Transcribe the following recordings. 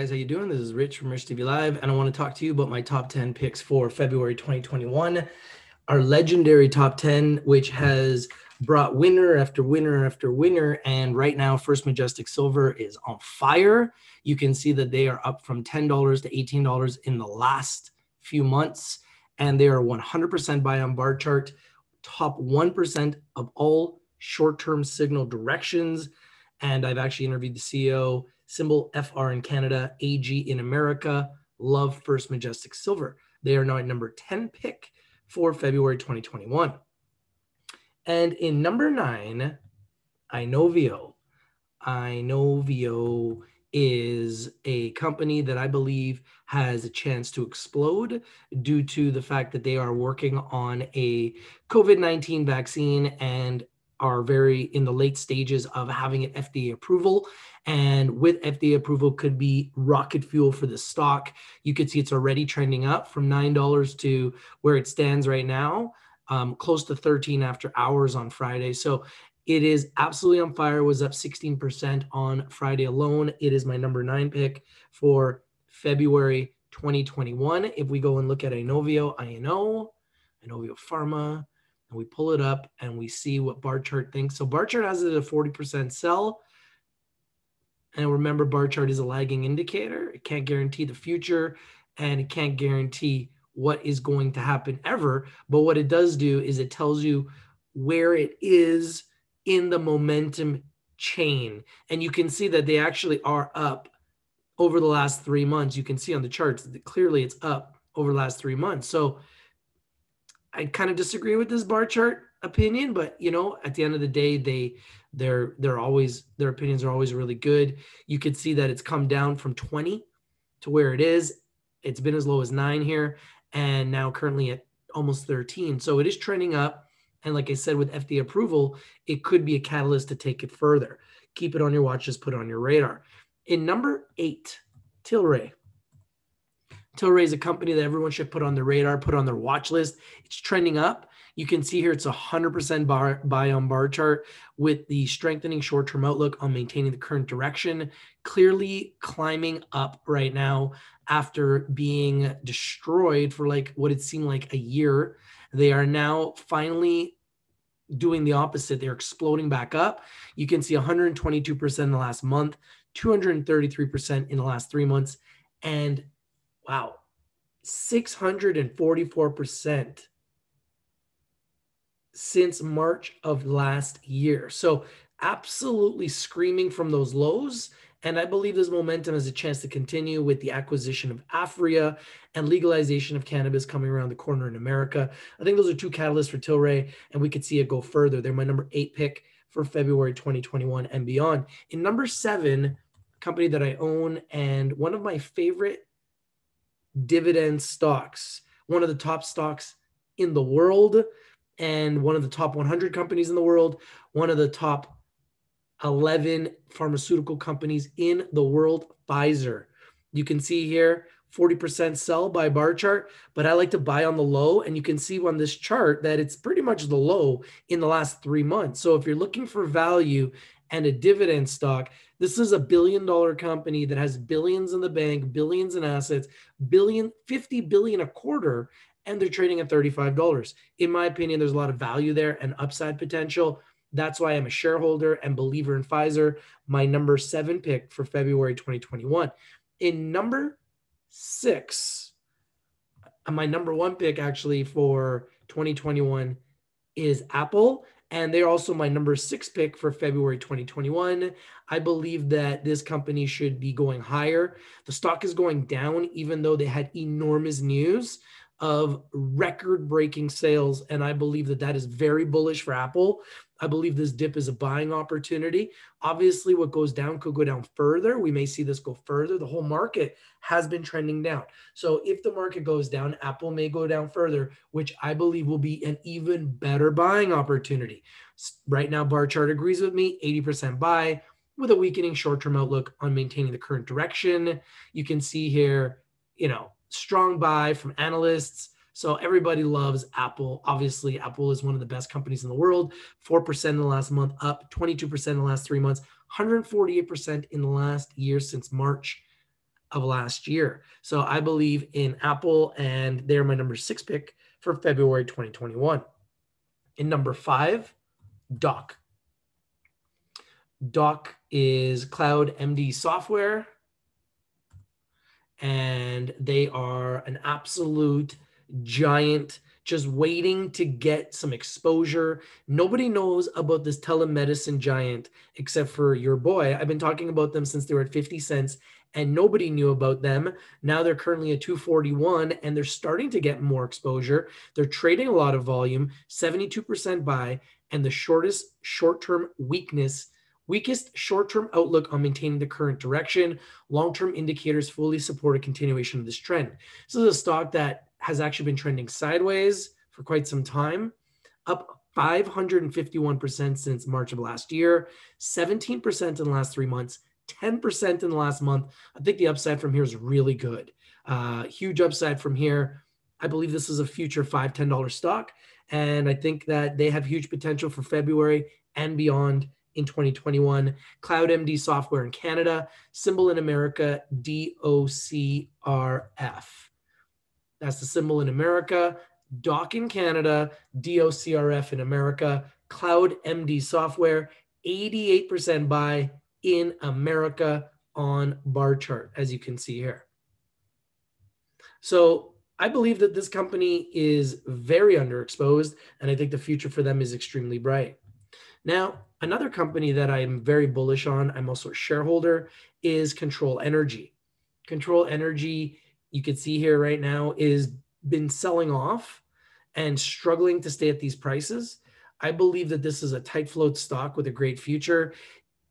Guys, how you doing? This is Rich from Rich TV Live, and I want to talk to you about my top 10 picks for February 2021. Our legendary top 10, which has brought winner after winner after winner, and right now First Majestic Silver is on fire. You can see that they are up from $10 to $18 in the last few months, and they are 100% buy on bar chart, top 1% of all short-term signal directions. And I've actually interviewed the CEO symbol FR in Canada, AG in America, love First Majestic Silver. They are now at number 10 pick for February 2021. And in number nine, Inovio. Inovio is a company that I believe has a chance to explode due to the fact that they are working on a COVID 19 vaccine and are very in the late stages of having an FDA approval. And with FDA approval could be rocket fuel for the stock. You could see it's already trending up from $9 to where it stands right now, um, close to 13 after hours on Friday. So it is absolutely on fire, was up 16% on Friday alone. It is my number nine pick for February 2021. If we go and look at Inovio, INO, Inovio Pharma, and we pull it up and we see what bar chart thinks. So bar chart has it at a 40% sell. And remember, bar chart is a lagging indicator. It can't guarantee the future and it can't guarantee what is going to happen ever. But what it does do is it tells you where it is in the momentum chain. And you can see that they actually are up over the last three months. You can see on the charts that clearly it's up over the last three months. So I kind of disagree with this bar chart opinion, but you know, at the end of the day, they they're they're always their opinions are always really good. You could see that it's come down from 20 to where it is. It's been as low as nine here, and now currently at almost 13. So it is trending up. And like I said, with FDA approval, it could be a catalyst to take it further. Keep it on your watch, just put it on your radar. In number eight, Tilray. Tilray is a company that everyone should put on their radar, put on their watch list. It's trending up. You can see here it's a 100% bar, buy on bar chart with the strengthening short term outlook on maintaining the current direction, clearly climbing up right now after being destroyed for like what it seemed like a year. They are now finally doing the opposite. They're exploding back up. You can see 122% in the last month, 233% in the last three months, and Wow. 644% since March of last year. So, absolutely screaming from those lows. And I believe this momentum has a chance to continue with the acquisition of Aphria and legalization of cannabis coming around the corner in America. I think those are two catalysts for Tilray, and we could see it go further. They're my number eight pick for February 2021 and beyond. In number seven, company that I own and one of my favorite dividend stocks, one of the top stocks in the world, and one of the top 100 companies in the world, one of the top 11 pharmaceutical companies in the world, Pfizer. You can see here 40% sell by bar chart, but I like to buy on the low. And you can see on this chart that it's pretty much the low in the last three months. So if you're looking for value and a dividend stock, this is a billion dollar company that has billions in the bank, billions in assets, billion, 50 billion a quarter, and they're trading at $35. In my opinion, there's a lot of value there and upside potential. That's why I'm a shareholder and believer in Pfizer, my number seven pick for February 2021. In number six, uh, my number one pick actually for 2021 is Apple and they're also my number six pick for February 2021. I believe that this company should be going higher. The stock is going down, even though they had enormous news of record breaking sales. And I believe that that is very bullish for Apple. I believe this dip is a buying opportunity. Obviously, what goes down could go down further. We may see this go further. The whole market has been trending down. So, if the market goes down, Apple may go down further, which I believe will be an even better buying opportunity. Right now, bar chart agrees with me 80% buy with a weakening short term outlook on maintaining the current direction. You can see here, you know, strong buy from analysts. So everybody loves Apple. Obviously, Apple is one of the best companies in the world. 4% in the last month, up 22% in the last three months, 148% in the last year since March. of last year. So I believe in Apple, and they're my number six pick for February 2021. In number five, Doc. Doc is Cloud MD software, and they are an absolute giant just waiting to get some exposure. Nobody knows about this telemedicine giant except for your boy. I've been talking about them since they were at 50 cents and nobody knew about them. Now they're currently at 241 and they're starting to get more exposure. They're trading a lot of volume, 72% buy, and the shortest short-term weakness weakest short-term outlook on maintaining the current direction. Long-term indicators fully support a continuation of this trend. This is a stock that has actually been trending sideways for quite some time, up 551% since March of last year, 17% in the last three months, 10% in the last month. I think the upside from here is really good. Uh, huge upside from here. I believe this is a future $5, $10 stock. And I think that they have huge potential for February and beyond in 2021. Cloud MD software in Canada, symbol in America, DOCRF. That's the symbol in America. DOC in Canada, DOCRF in America, Cloud MD software, 88% buy in America on bar chart, as you can see here. So I believe that this company is very underexposed, and I think the future for them is extremely bright. Now, another company that I'm very bullish on, I'm also a shareholder, is Kontrol Energy. Kontrol Energy you can see here right now is been selling off and struggling to stay at these prices. I believe that this is a tight float stock with a great future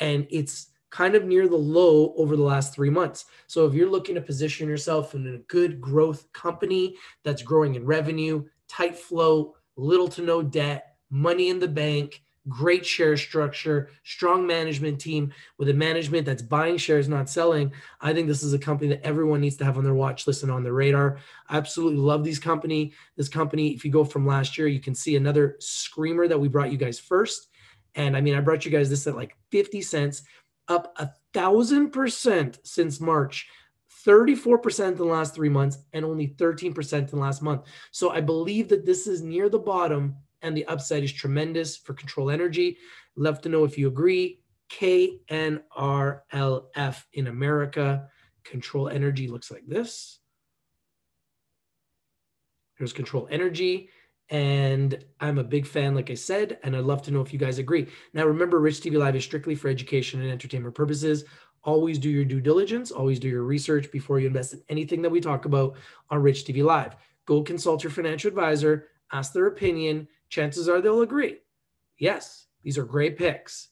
and it's kind of near the low over the last three months. So if you're looking to position yourself in a good growth company that's growing in revenue, tight float, little to no debt, money in the bank, great share structure, strong management team with a management that's buying shares, not selling. I think this is a company that everyone needs to have on their watch list and on their radar. I absolutely love these company. This company, if you go from last year, you can see another screamer that we brought you guys first. And I mean, I brought you guys this at like 50 cents, up a thousand percent since March. 34% in the last three months and only 13% in the last month. So I believe that this is near the bottom and the upside is tremendous for Kontrol Energy. Love to know if you agree. KNRLF in America. Kontrol Energy looks like this. Here's Kontrol Energy. And I'm a big fan, like I said, and I'd love to know if you guys agree. Now, remember, Rich TV Live is strictly for education and entertainment purposes. Always do your due diligence, always do your research before you invest in anything that we talk about on Rich TV Live. Go consult your financial advisor, ask their opinion, chances are they'll agree. Yes, these are great picks.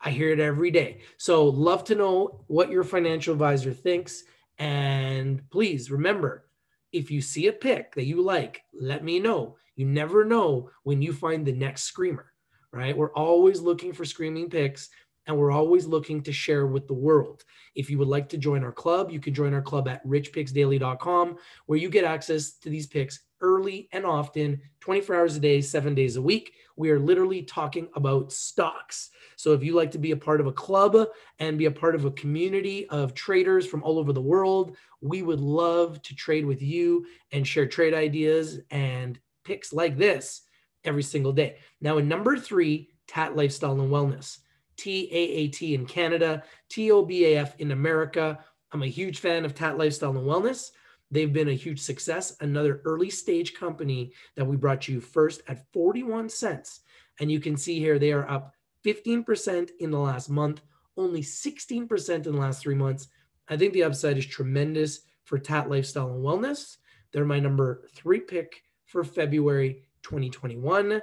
I hear it every day. So, love to know what your financial advisor thinks. And please remember if you see a pick that you like, let me know. You never know when you find the next screamer, right? We're always looking for screaming picks and we're always looking to share with the world. If you would like to join our club, you can join our club at richpicksdaily.com where you get access to these picks early and often, 24 hours a day, seven days a week. We are literally talking about stocks. So if you like to be a part of a club and be a part of a community of traders from all over the world, we would love to trade with you and share trade ideas and picks like this every single day. Now, in number three, TAAT Lifestyle and Wellness. TAAT in Canada, TOBAF in America. I'm a huge fan of TAAT Lifestyle and Wellness. They've been a huge success. Another early stage company that we brought you first at 41 cents. And you can see here they are up 15% in the last month, only 16% in the last three months. I think the upside is tremendous for TAAT Lifestyle and Wellness. They're my number three pick for February 2021.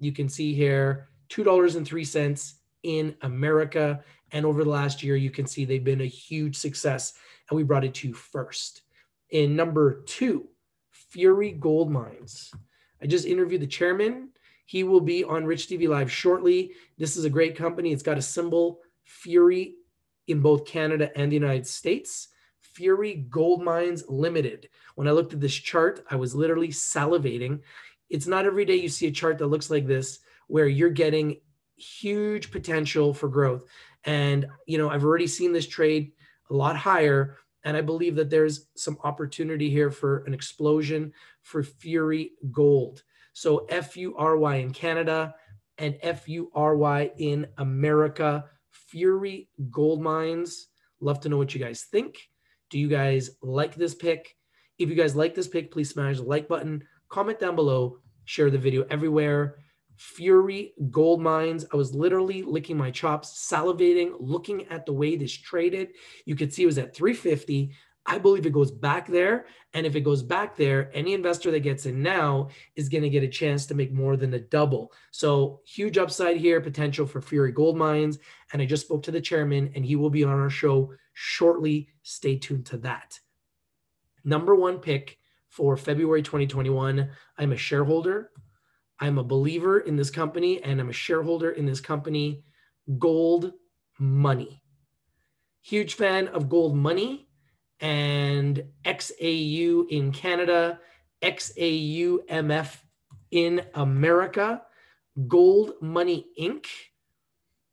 You can see here $2.03 in America. And over the last year, you can see they've been a huge success. And we brought it to you first. In number two, Fury Gold Mines. I just interviewed the chairman. He will be on Rich TV Live shortly. This is a great company. It's got a symbol, Fury, in both Canada and the United States. Fury Gold Mines Limited. When I looked at this chart, I was literally salivating. It's not every day you see a chart that looks like this, where you're getting huge potential for growth. And, you know, I've already seen this trade a lot higher And I believe that there's some opportunity here for an explosion for Fury Gold. So F U R Y in Canada and F U R Y in America. Fury Gold Mines. Love to know what you guys think. Do you guys like this pick? If you guys like this pick, please smash the like button, comment down below, share the video everywhere. Fury Gold Mines. I was literally licking my chops, salivating, looking at the way this traded. You could see it was at 350. I believe it goes back there. And if it goes back there, any investor that gets in now is going to get a chance to make more than a double. So huge upside here, potential for Fury Gold Mines. And I just spoke to the chairman, and he will be on our show shortly. Stay tuned to that. Number one pick for February 2021. I'm a shareholder. I'm a believer in this company, and I'm a shareholder in this company. Gold Money. Huge fan of Gold Money and XAU in Canada, XAUMF in America, Gold Money Inc.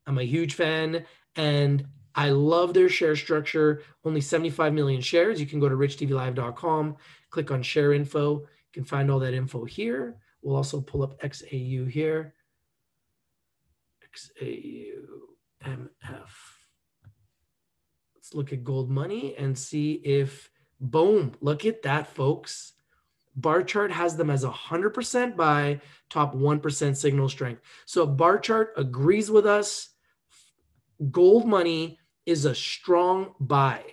I'm a huge fan and I love their share structure. Only 75 million shares. You can go to richtvlive.com, click on share info. You can find all that info here. We'll also pull up XAU here. XAU MF Let's look at gold money and see if, boom, look at that, folks. Bar chart has them as 100% buy, top 1% signal strength. So bar chart agrees with us. Gold money is a strong buy.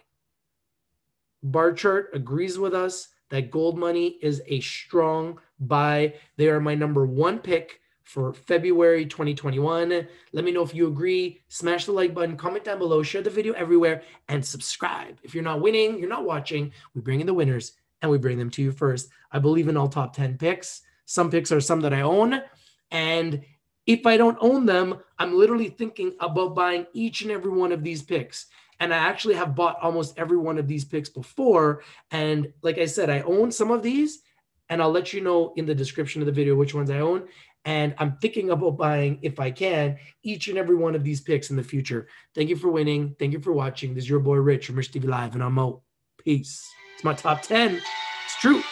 Bar chart agrees with us that gold money is a strong buy. They are my number one pick for February 2021. Let me know if you agree. Smash the like button, comment down below, share the video everywhere, and subscribe. If you're not winning, you're not watching, we bring in the winners and we bring them to you first. I believe in all top 10 picks. Some picks are some that I own. And if I don't own them, I'm literally thinking about buying each and every one of these picks. And I actually have bought almost every one of these picks before. And like I said, I own some of these and I'll let you know in the description of the video which ones I own. And I'm thinking about buying, if I can, each and every one of these picks in the future. Thank you for winning. Thank you for watching. This is your boy Rich from Rich TV Live, and I'm out. Peace. It's my top 10. It's true.